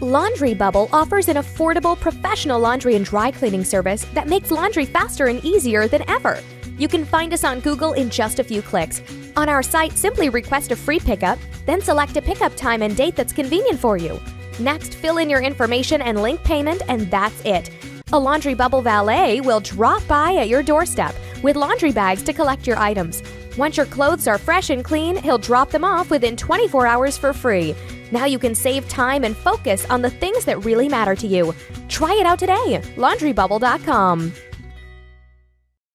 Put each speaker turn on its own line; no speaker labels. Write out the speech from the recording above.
Laundry Bubble offers an affordable professional laundry and dry cleaning service that makes laundry faster and easier than ever. You can find us on Google in just a few clicks. On our site, simply request a free pickup, then select a pickup time and date that's convenient for you. Next, fill in your information and link payment, and that's it. A Laundry Bubble valet will drop by at your doorstep with laundry bags to collect your items. Once your clothes are fresh and clean, he'll drop them off within 24 hours for free. Now you can save time and focus on the things that really matter to you. Try it out today. LaundryBubble.com.